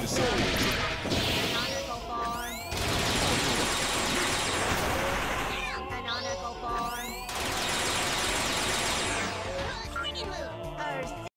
the disoriented.